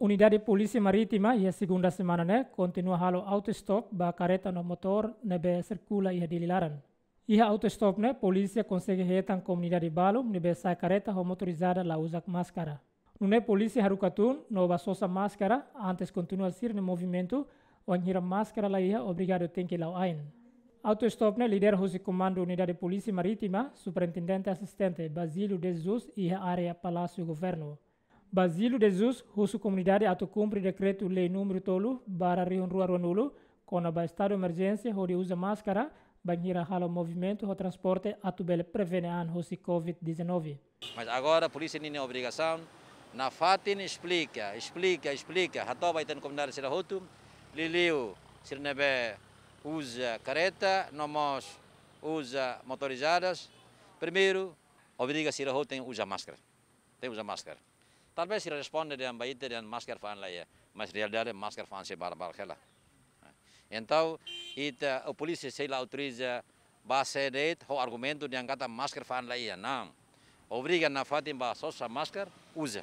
Unidade Polícia Marítima e a segunda semana né continua halo autostop ba careta no motor nebe circula e dililaran. E a autostop né polícia consegue retan comunidade balo nebe sai careta ho motorizada la usa máscara. Nune polícia harukatun no basosa máscara antes continua sir no movimento onde máscara la ia obrigado tem que lau ain. Autostop né líder hosi comando unidade polícia marítima, superintendente assistente Basílio de Jesus a área Palácio Governo. Basílio de Jesus, russo comunidade ato cumpre decreto lei número tolo para Rio Rua Ronulu, com a estado emergência onde usa máscara, banheira hala movimento o transporte ato bele prevenean hosi COVID-19. Mas agora a polícia tem a obrigação na fatin explica, explica, explica. Hato vai ter comunidade sira hotu, liliu sira nebe usa careta, nós usa motorizadas. Primeiro, obriga sira hotu tem usa máscara. Tem usa máscara. Talvez se responde dengan baik dengan masker fan ya, mas realidade masker fan se barbar kela. Então, ita a polícia se lá autoriza base de o argumento de angkata masker fan ya, não. Obriga na fatin ba sosa masker usa.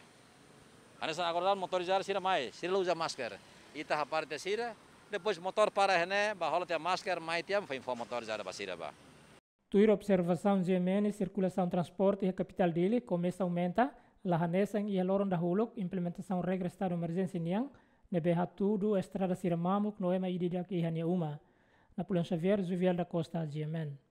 Anessa agora motorizar sira mais, sira usa masker. Ita a parte sira, depois motor para hene, ba hola te masker mai tiam foi motorizada ba sira ba. Tuir observação GMN, circulação transporte e a capital dele começa a aumentar lahanesang ia lorong dahulu implementação regra estado emergência niang nebe tudo estrada siramamuk noema ididak ihania uma. Napoleão Xavier, Zuviel da Costa, GMN.